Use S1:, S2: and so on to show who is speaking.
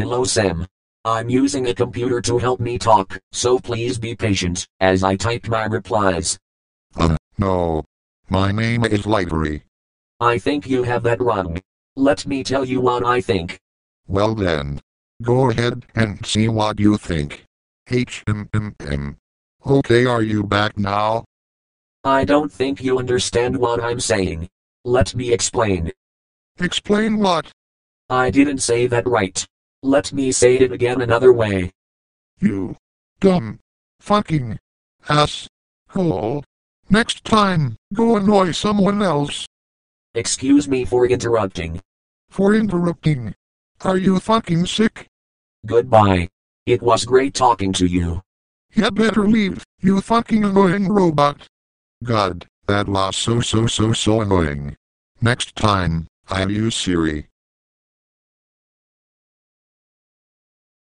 S1: Hello Sam. I'm using a computer to help me talk, so please be patient as I type my replies.
S2: Uh, no. My name is Lightery.
S1: I think you have that wrong. Let me tell you what I think.
S2: Well then. Go ahead and see what you think. HMMM. Okay, are you back now?
S1: I don't think you understand what I'm saying. Let me explain.
S2: Explain what?
S1: I didn't say that right. Let me say it again another way.
S2: You dumb fucking ass hole. Next time, go annoy someone else.
S1: Excuse me for interrupting.
S2: For interrupting. Are you fucking sick?
S1: Goodbye. It was great talking to you.
S2: You better leave, you fucking annoying robot. God, that was so so so so annoying. Next time, I'll use Siri.